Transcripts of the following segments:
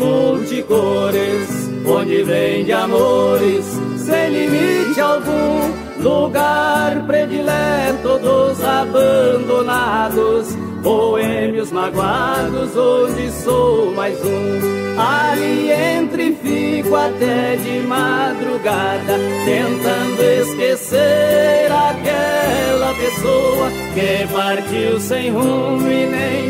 multicores, onde vende amores sem limite algum. Lugar predileto dos abandonados, boêmios magoados, onde sou mais um. Ali entre fico até de madrugada, tentando esquecer aquela pessoa que partiu sem rumo e nem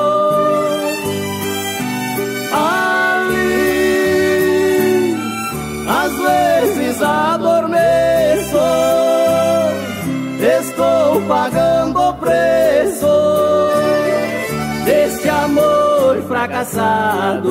estou pagando o preço deste amor fracassado.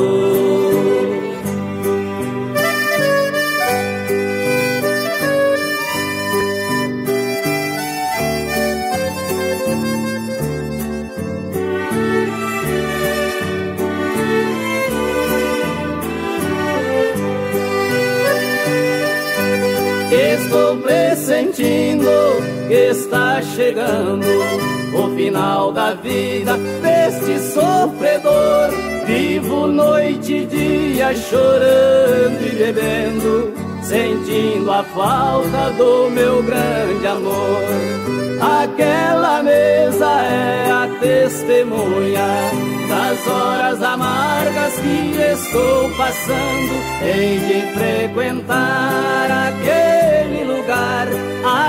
Estou pressentindo que está chegando o final da vida deste sofredor. Vivo noite e dia chorando e bebendo, sentindo a falta do meu grande amor. Aquela mesa é a testemunha das horas amargas que estou passando em de frequentar aquele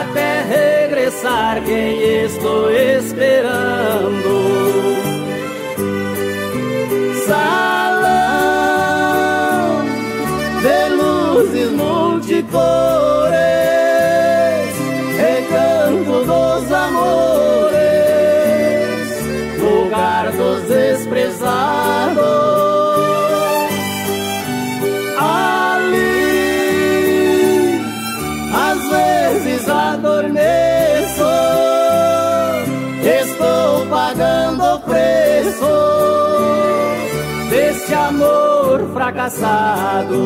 até regressar quem estou esperando. Salão de luzes multicores, amor fracassado.